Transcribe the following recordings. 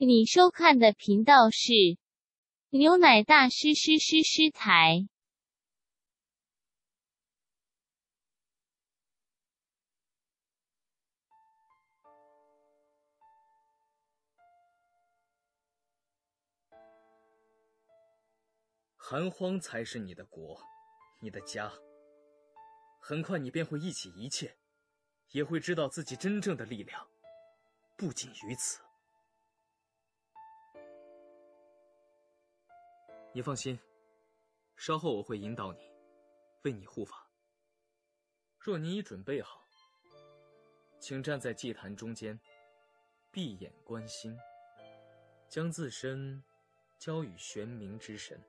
你收看的频道是牛奶大师师师师台。寒荒才是你的国，你的家。很快你便会忆起一切，也会知道自己真正的力量。不仅于此，你放心，稍后我会引导你，为你护法。若你已准备好，请站在祭坛中间，闭眼观心，将自身交与玄冥之神。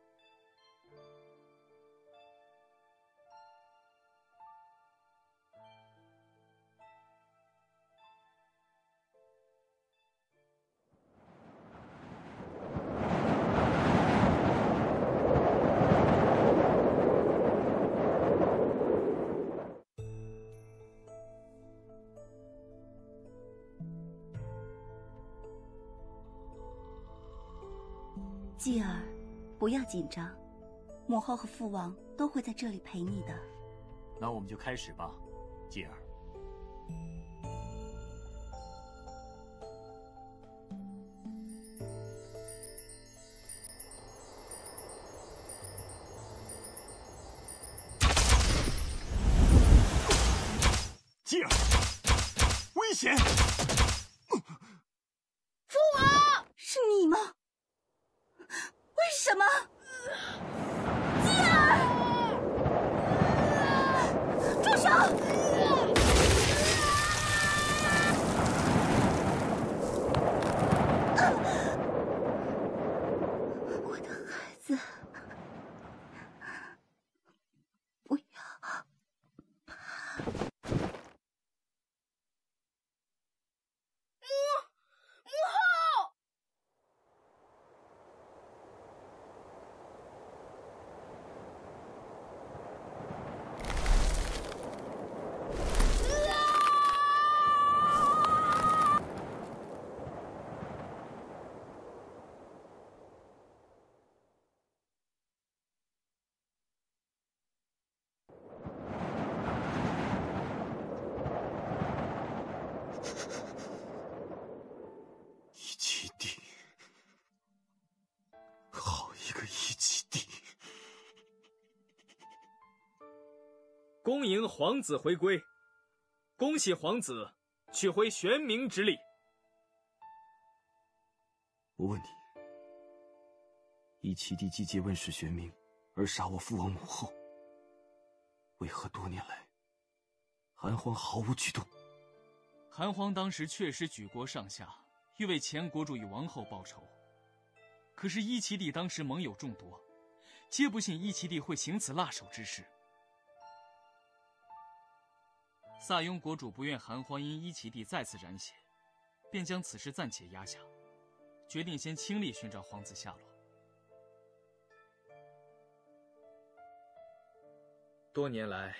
继儿，不要紧张，母后和父王都会在这里陪你的。那我们就开始吧，继儿。恭迎皇子回归，恭喜皇子取回玄冥之力。我问你，以齐地既借问世玄冥而杀我父王母后，为何多年来韩荒毫无举动？韩荒当时确实举国上下欲为前国主与王后报仇，可是伊齐帝当时盟友众多，皆不信伊齐帝会行此辣手之事。萨雍国主不愿韩荒因伊齐帝再次染血，便将此事暂且压下，决定先倾力寻找皇子下落。多年来，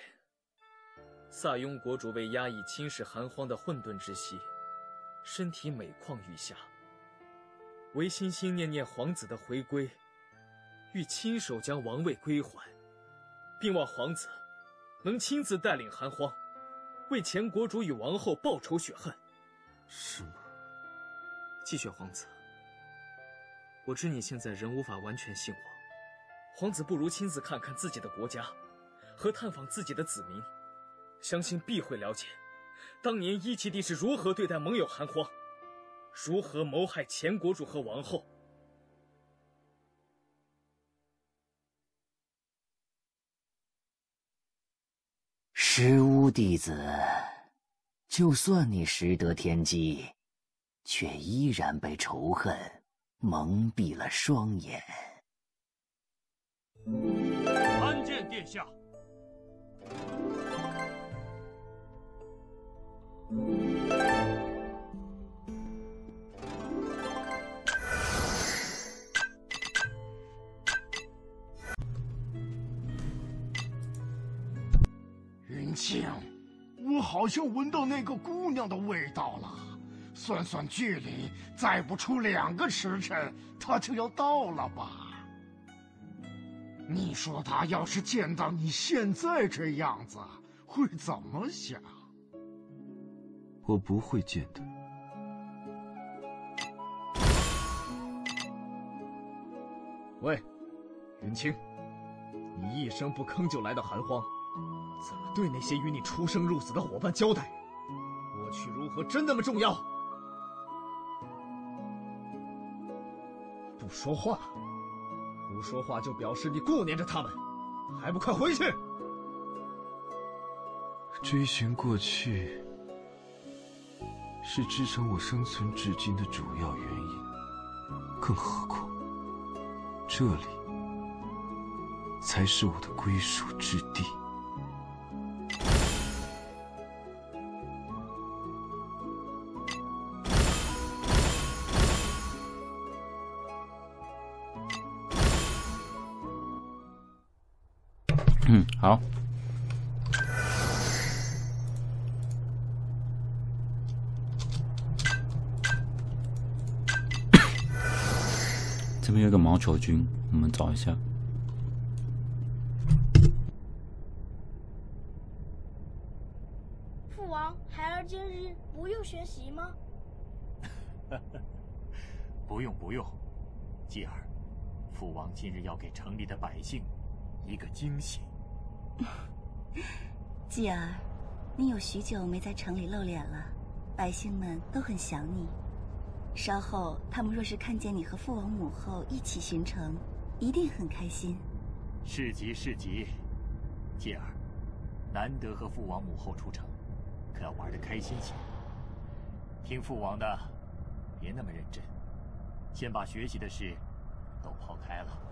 萨雍国主为压抑侵蚀韩荒的混沌之息，身体每况愈下，唯心心念念皇子的回归，欲亲手将王位归还，并望皇子能亲自带领韩荒，为前国主与王后报仇雪恨。是吗？继雪皇子，我知你现在仍无法完全信我，皇子不如亲自看看自己的国家，和探访自己的子民，相信必会了解，当年伊齐帝是如何对待盟友韩荒，如何谋害前国主和王后。十五弟子，就算你识得天机，却依然被仇恨蒙蔽了双眼。参见殿下。清，我好像闻到那个姑娘的味道了，算算距离，再不出两个时辰，她就要到了吧？你说她要是见到你现在这样子，会怎么想？我不会见的。喂，云清，你一声不吭就来到寒荒，怎么对那些与你出生入死的伙伴交代？过去如何真那么重要？不说话，不说话就表示你顾念着他们，还不快回去！追寻过去，是支撑我生存至今的主要原因。更何况，这里才是我的归属之地。嗯，好。这边有个毛球菌，我们找一下。父王，孩儿今日不用学习吗？不用不用，继儿，父王今日要给城里的百姓一个惊喜。继儿，你有许久没在城里露脸了，百姓们都很想你。稍后他们若是看见你和父王母后一起巡城，一定很开心。是吉是吉，继儿，难得和父王母后出城，可要玩的开心些。听父王的，别那么认真，先把学习的事都抛开了。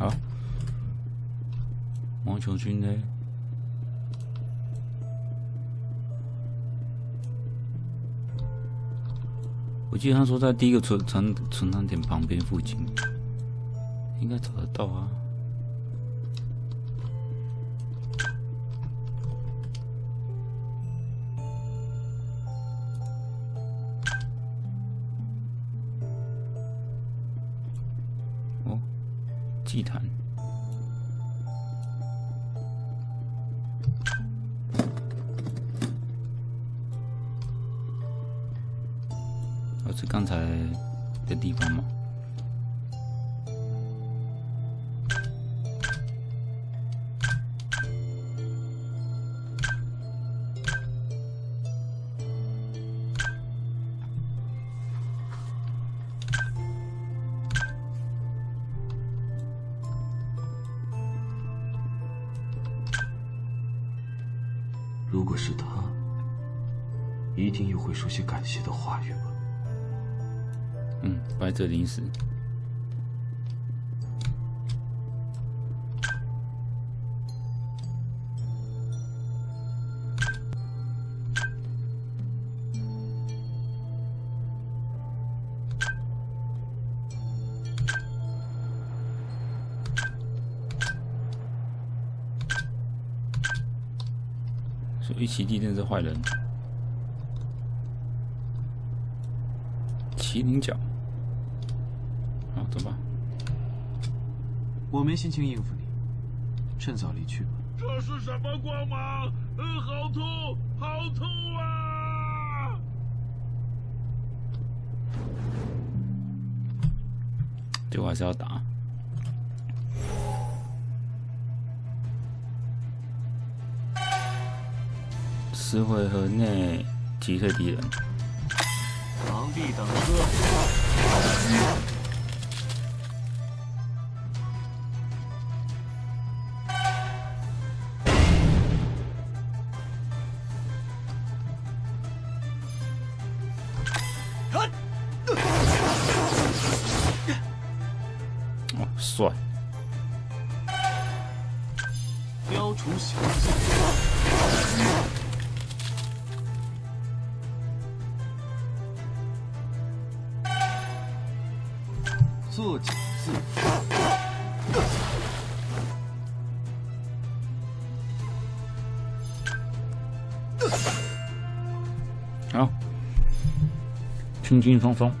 好，毛球菌呢？我记得他说在第一个存存存档点旁边附近，应该找得到啊。说些感谢的话语吧。嗯，白泽临死。所以奇地真是坏人。麒麟角。好，走吧。我没心情应付你，趁早离去吧。这是什么光芒？嗯，好痛，好痛啊！这我还是要打。十回合内击退敌人。皇帝等车。哦，帅！雕除小技。轻轻松松。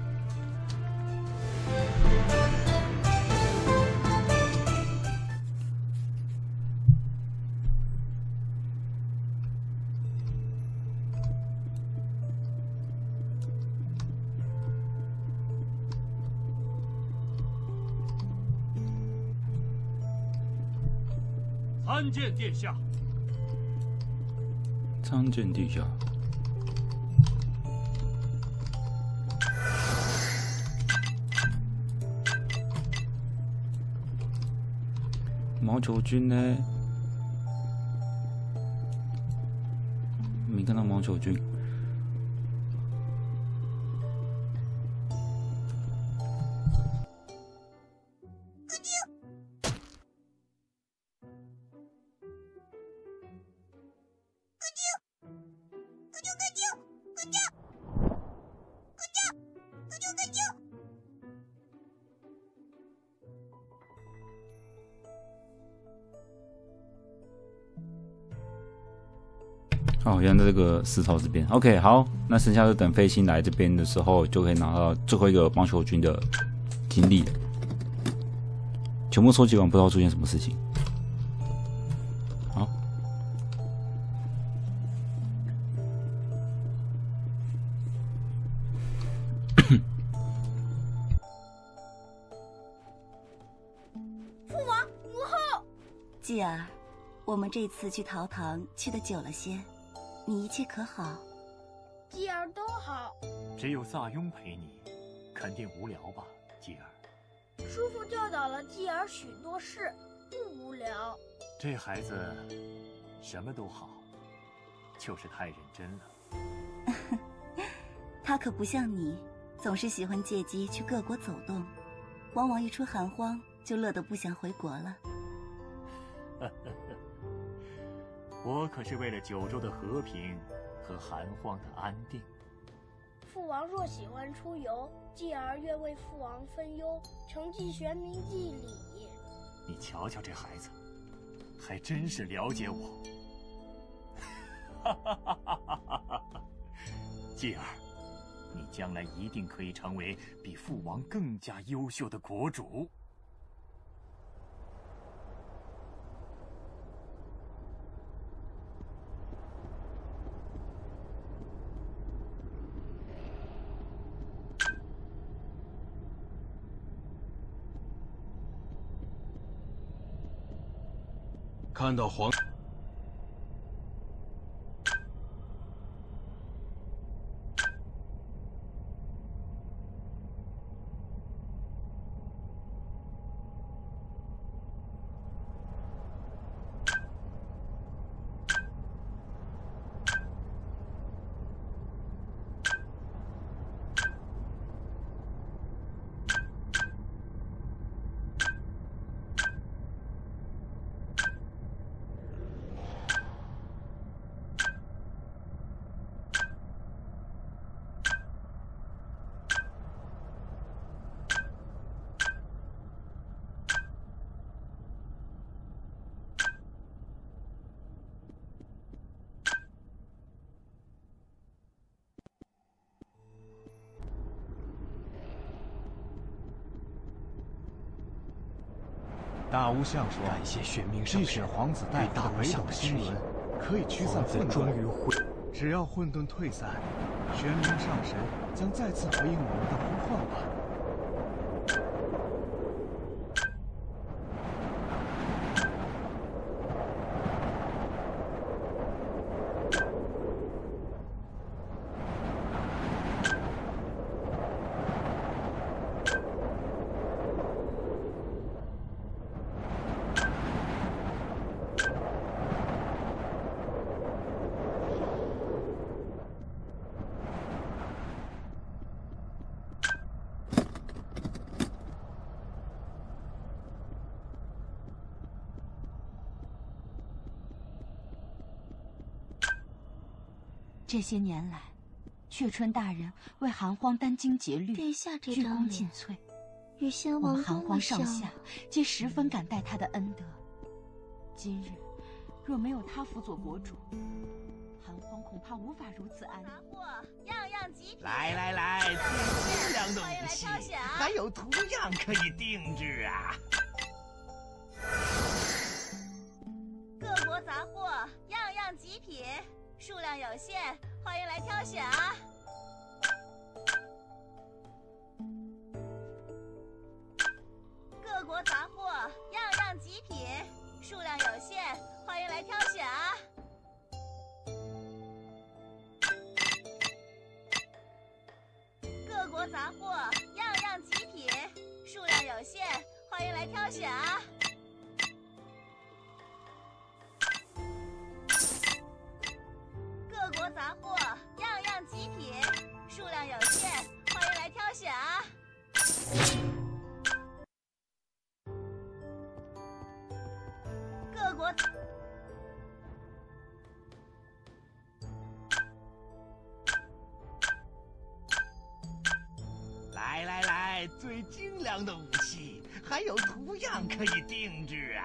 参见殿下。参见殿下。毛球君呢？没看到毛球君。石头这边。OK，好，那剩下就等飞星来这边的时候，就可以拿到最后一个棒球军的经历。全部收集完，不知道出现什么事情。好，父王母后，继儿，我们这次去陶堂去的久了些。你一切可好？继儿都好。只有萨雍陪你，肯定无聊吧，继儿？叔父教导了继儿许多事，不无聊。这孩子什么都好，就是太认真了。他可不像你，总是喜欢借机去各国走动，往往一出寒荒就乐得不想回国了。我可是为了九州的和平和寒荒的安定。父王若喜欢出游，继儿愿为父王分忧，承继玄冥祭礼。你瞧瞧这孩子，还真是了解我。哈哈哈哈哈哈！继儿，你将来一定可以成为比父王更加优秀的国主。看到皇。大巫相说：“感谢玄冥即使皇子带大北斗星轮，可以驱散混沌。只要混沌退散，玄冥上神将再次回应我们的呼唤吧。”这些年来，雀春大人为寒荒殚精竭虑，殿下这鞠躬尽瘁，与先我王多么们寒荒上下皆十分感戴他的恩德。今日若没有他辅佐国主，韩荒恐怕无法如此安逸。样样极品。来来来，最精良的武器，还有图样可以定制啊！数量有限，欢迎来挑选啊！各国杂货，样样极品，数量有限，欢迎来挑选啊！各国杂货，样样极品，数量有限，欢迎来挑选啊！的武器，还有图样可以定制！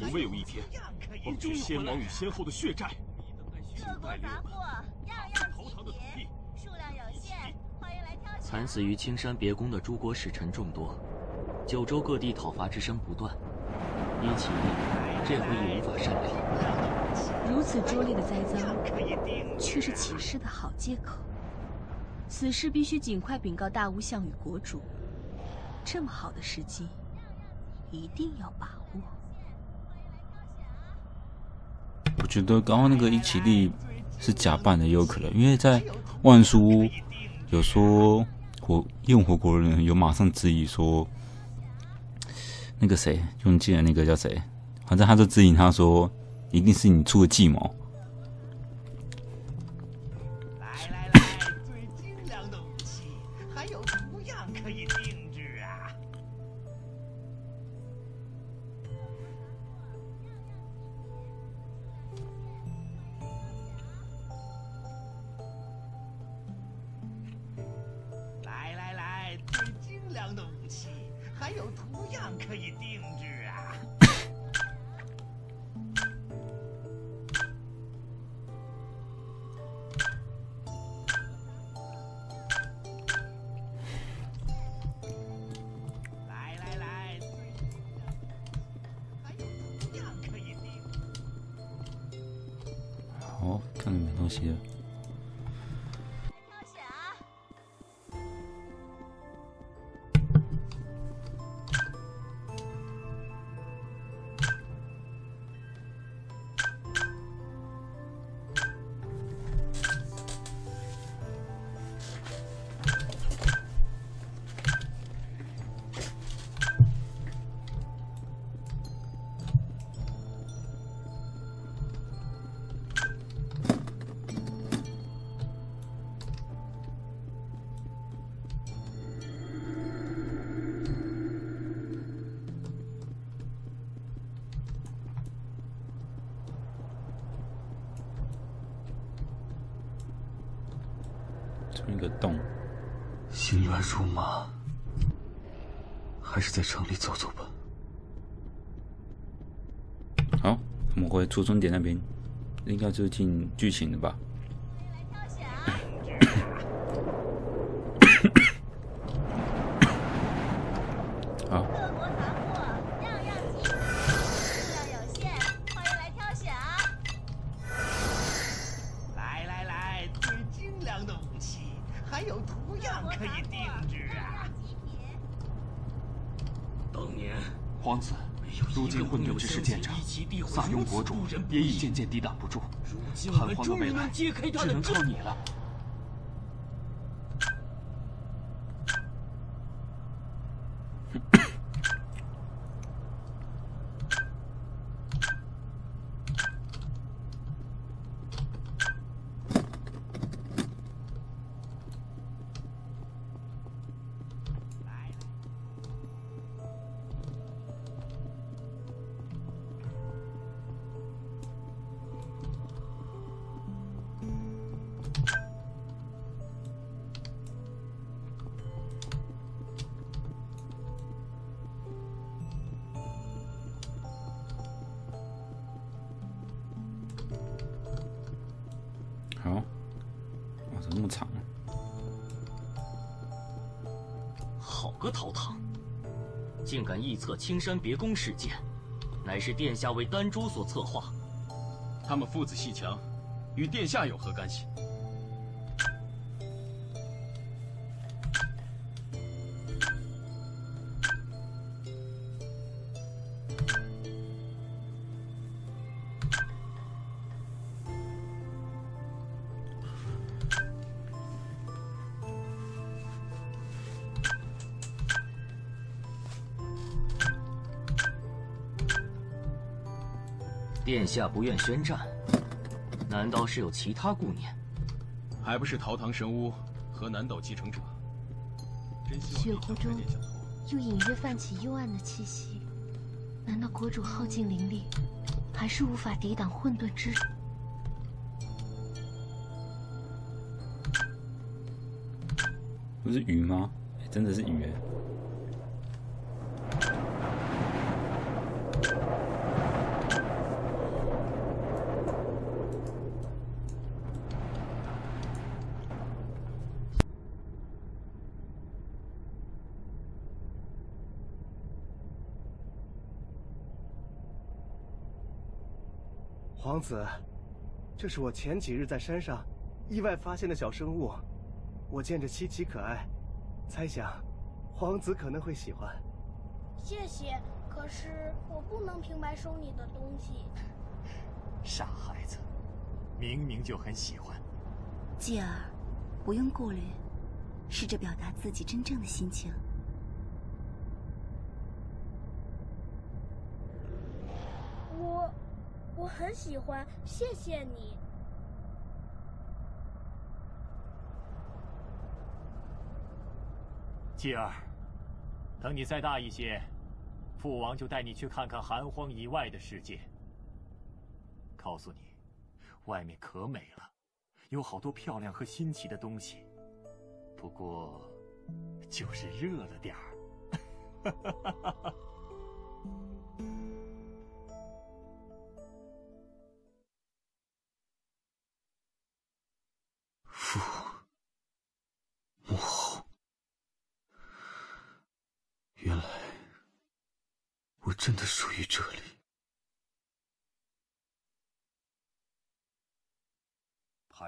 从未有一天忘记先王与先后的血债。各国杂货，样样齐品，数量有限，欢迎来挑选。惨死于青山别宫的诸国使臣众多，九州各地讨伐之声不断。因起义这回已无法善了。如此拙劣的栽赃，却是起事的好借口。此事必须尽快禀告大巫相与国主。这么好的时机，一定要把握。我觉得刚刚那个伊奇利是假扮的，也有可能，因为在万书有说火用火国人有马上质疑说，那个谁用剑的那个叫谁，反正他就质疑他说，一定是你出的计谋。样可以定制啊！来来来，最精良的武器，还有图样可以定。好，看到没东西这么一个洞，心乱如麻，还是在城里走走吧。好，我们回出终点那边，应该就进剧情了吧？也已渐渐抵挡不住，汉皇的未来只能靠你了。个陶唐，竟敢臆测青山别宫事件，乃是殿下为丹珠所策划。他们父子戏强，与殿下有何干系？下不愿宣战，难道是有其他顾念？还不是陶唐神巫和南岛继承者？血湖中又隐约泛起幽暗的气息，难道国主耗尽灵力，还是无法抵挡混沌之？不是鱼吗？真的是鱼哎！皇子，这是我前几日在山上意外发现的小生物，我见着稀奇可爱，猜想皇子可能会喜欢。谢谢，可是我不能平白收你的东西。傻孩子，明明就很喜欢。继儿，不用顾虑，试着表达自己真正的心情。我。我很喜欢，谢谢你，继儿。等你再大一些，父王就带你去看看寒荒以外的世界。告诉你，外面可美了，有好多漂亮和新奇的东西。不过，就是热了点儿。父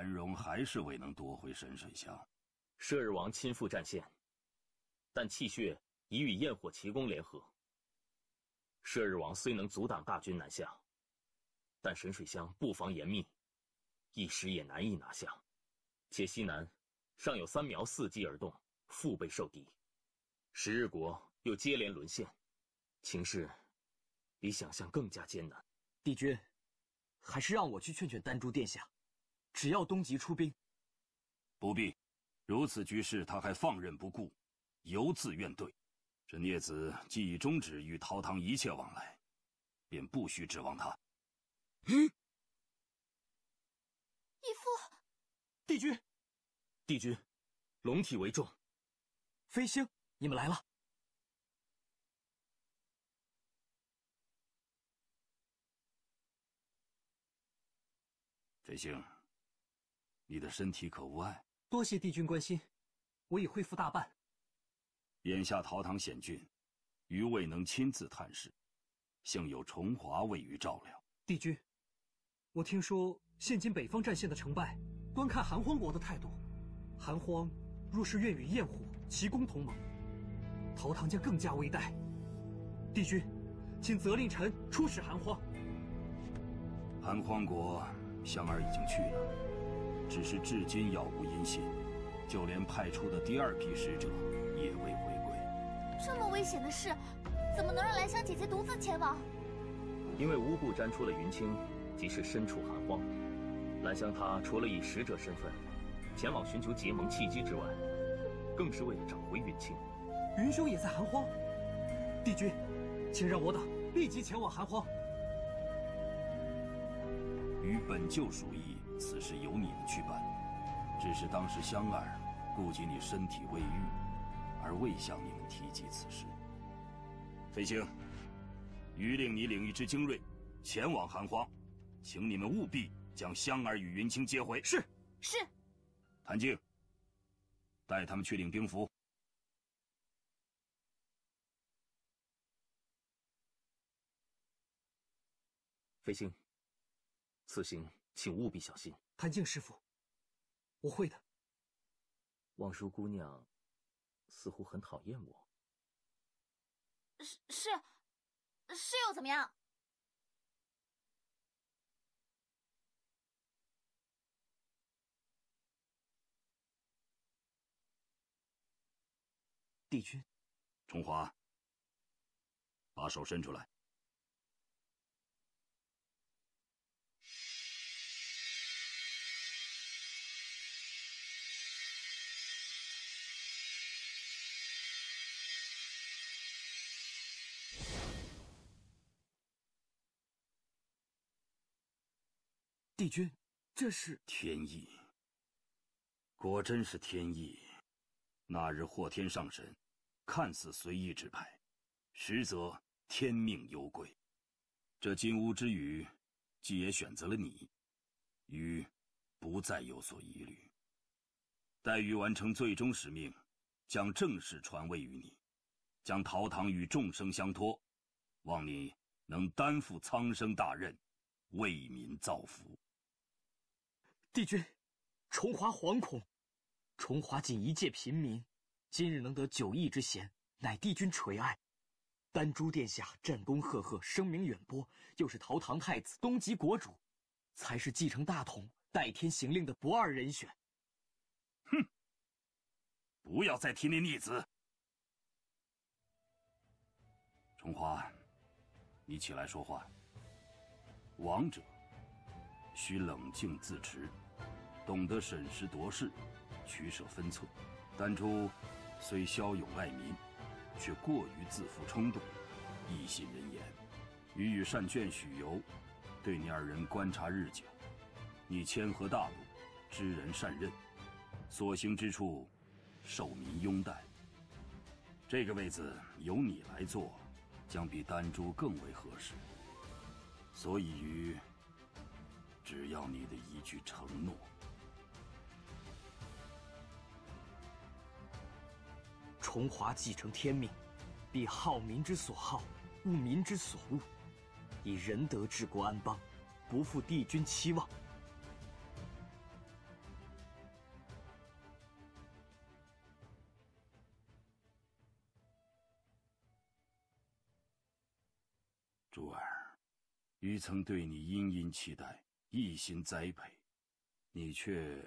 潘荣还是未能夺回神水乡。摄日王亲赴战线，但气血已与焰火奇功联合。摄日王虽能阻挡大军南下，但神水乡布防严密，一时也难以拿下。且西南尚有三苗伺机而动，腹背受敌；十日国又接连沦陷，情势比想象更加艰难。帝君，还是让我去劝劝丹珠殿下，只要东极出兵。不必，如此局势他还放任不顾，犹自怨怼。这孽子既已终止与陶唐一切往来，便不需指望他。嗯，义父。帝君，帝君，龙体为重。飞星，你们来了。飞星，你的身体可无碍？多谢帝君关心，我已恢复大半。眼下陶唐险峻，余未能亲自探视，幸有重华位于照料。帝君，我听说现今北方战线的成败。端看韩荒国的态度，韩荒若是愿与焰火、齐攻同盟，陶唐将更加危殆。帝君，请责令臣出使韩荒。韩荒国，香儿已经去了，只是至今杳无音信，就连派出的第二批使者也未回归。这么危险的事，怎么能让兰香姐姐独自前往？因为无故沾出了云清，即使身处寒荒。兰香，她除了以使者身份前往寻求结盟契机之外，更是为了找回云清。云兄也在寒荒，帝君，请让我等立即前往寒荒。与本就属意，此事由你们去办，只是当时香儿顾及你身体未愈，而未向你们提及此事。飞星，余令你领一支精锐前往寒荒，请你们务必将香儿与云清接回。是是，谭静，带他们去领兵符。飞星，此行。请务必小心。谭静师傅，我会的。望舒姑娘似乎很讨厌我。是是，是又怎么样？帝君，重华，把手伸出来。帝君，这是天意，果真是天意。那日霍天上神，看似随意指派，实则天命攸归。这金乌之羽，既也选择了你，余不再有所疑虑。待余完成最终使命，将正式传位于你，将陶唐与众生相托，望你能担负苍生大任，为民造福。帝君，重华惶恐。重华仅一介平民，今日能得九义之贤，乃帝君垂爱。丹朱殿下战功赫赫，声名远播，又是陶唐太子、东极国主，才是继承大统、代天行令的不二人选。哼！不要再提那逆子。重华，你起来说话。王者需冷静自持。懂得审时度势，取舍分寸。丹朱虽骁勇爱民，却过于自负冲动，异信人言。余与善眷许由，对你二人观察日久。你谦和大度，知人善任，所行之处，受民拥戴。这个位子由你来做，将比丹朱更为合适。所以余只要你的一句承诺。重华继承天命，必好民之所好，恶民之所恶，以仁德治国安邦，不负帝君期望。珠儿，余曾对你殷殷期待，一心栽培，你却……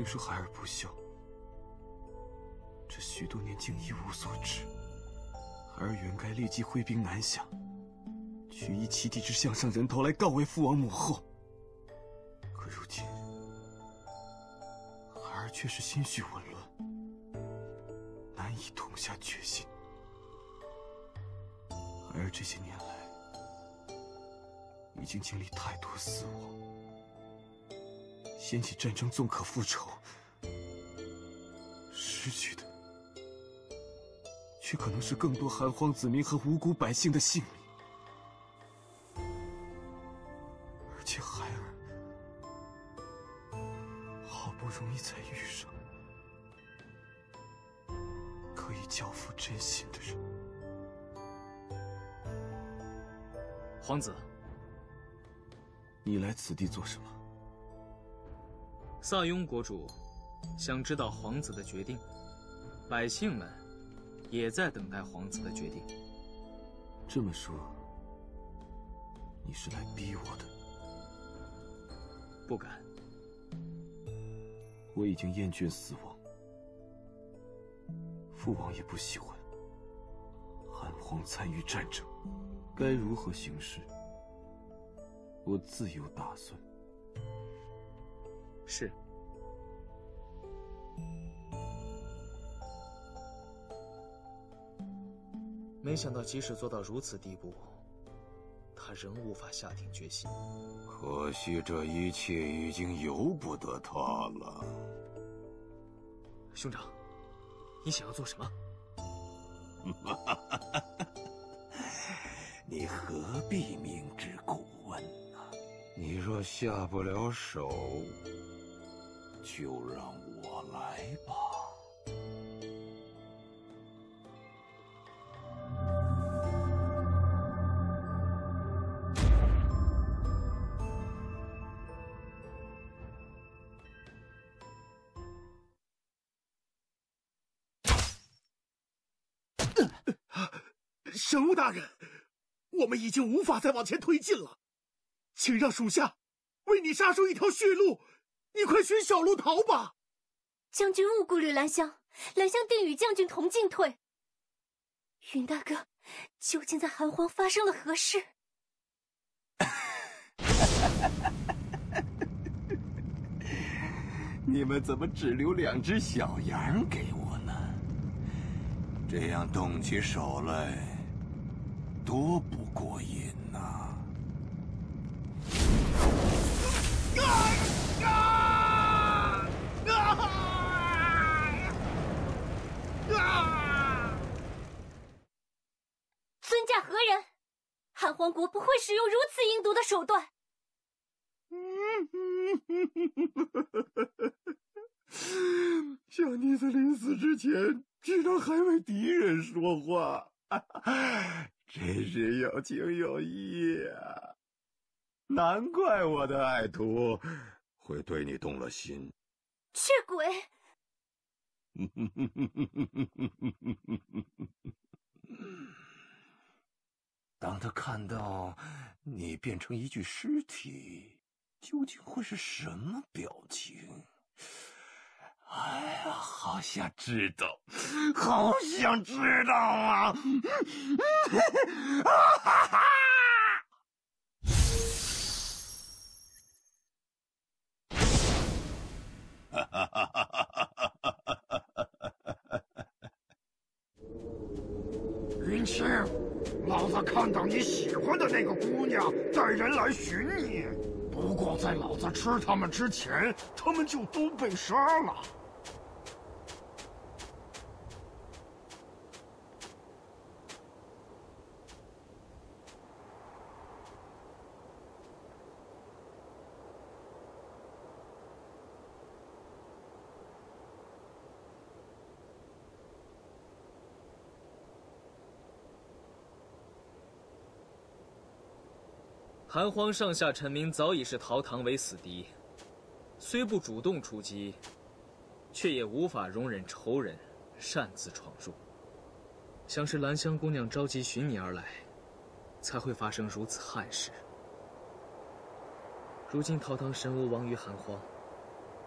听说孩儿不孝，这许多年竟一无所知。孩儿原该立即挥兵南下。取一齐地之项上人头来告慰父王母后，可如今孩儿却是心绪紊乱，难以痛下决心。孩儿这些年来已经经历太多死亡，掀起战争纵可复仇，失去的却可能是更多寒荒子民和无辜百姓的性命。萨雍国主想知道皇子的决定，百姓们也在等待皇子的决定。这么说，你是来逼我的？不敢。我已经厌倦死亡，父王也不喜欢。韩皇参与战争，该如何行事，我自有打算。是。没想到，即使做到如此地步，他仍无法下定决心。可惜这一切已经由不得他了。兄长，你想要做什么？你何必明知故问呢？你若下不了手，就让我来吧。神武大人，我们已经无法再往前推进了，请让属下为你杀出一条血路，你快寻小路逃吧。将军勿顾虑兰香，兰香定与将军同进退。云大哥，究竟在寒荒发生了何事？你们怎么只留两只小羊给我呢？这样动起手来多不过瘾呐！尊驾何人？汉皇国不会使用如此阴毒的手段。小妮子临死之前，居然还为敌人说话，真是有情有义啊！难怪我的爱徒会对你动了心。赤鬼！当他看到你变成一具尸体，究竟会是什么表情？哎呀，好想知道，好想知道啊！哈哈！哈哈哈哈云清，老子看到你喜欢的那个姑娘带人来寻你，不过在老子吃他们之前，他们就都被杀了。韩荒上下臣民早已是陶唐为死敌，虽不主动出击，却也无法容忍仇人擅自闯入。想是兰香姑娘着急寻你而来，才会发生如此憾事。如今陶唐神巫亡于韩荒，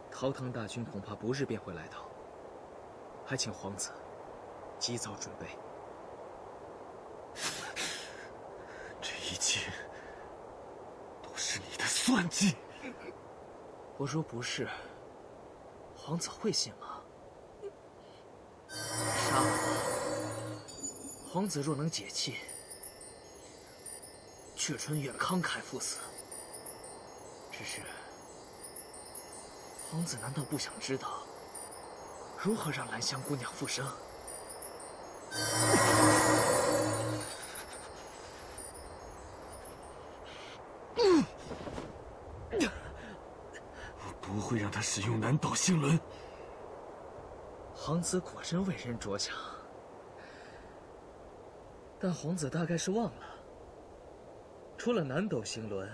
陶唐大军恐怕不日便会来到，还请皇子及早准备。这一切。算计。我若不是，皇子会信吗？杀了我，皇子若能解气，却春愿慷慨赴死。只是，皇子难道不想知道如何让兰香姑娘复生？不使用南斗星轮。皇子果真为人着想，但皇子大概是忘了，除了南斗星轮，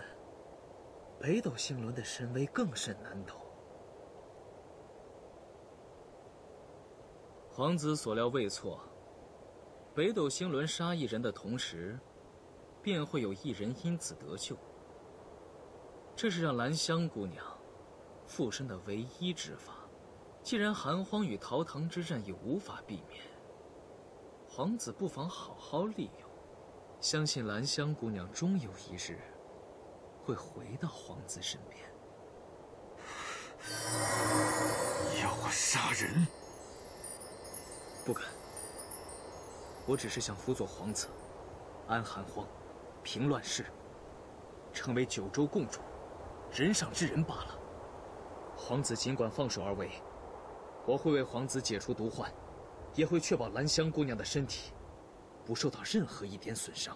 北斗星轮的神威更甚南斗。皇子所料未错，北斗星轮杀一人的同时，便会有一人因此得救。这是让兰香姑娘。附身的唯一之法，既然寒荒与陶唐之战也无法避免，皇子不妨好好利用。相信兰香姑娘终有一日会回到皇子身边。要我杀人？不敢。我只是想辅佐皇子，安寒荒，平乱世，成为九州共主，人上之人罢了。皇子尽管放手而为，我会为皇子解除毒患，也会确保兰香姑娘的身体不受到任何一点损伤。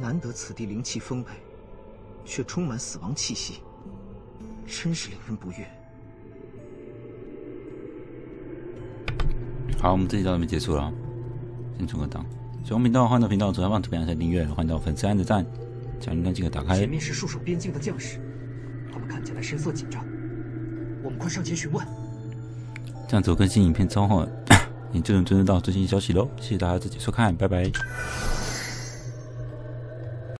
难得此地灵气丰沛，却充满死亡气息，真是令人不悦。好，我们这集到这边结束了，先存个档。喜欢频道，欢迎到频道左下方图片按下订阅，欢迎到粉丝按的赞，小铃铛记得打开。前面是戍守边境的将士，他们看起来神色紧张，我们快上前询问。这样子，我更新影片之后，你就能追得到最新消息喽。谢谢大家自己收看，拜拜。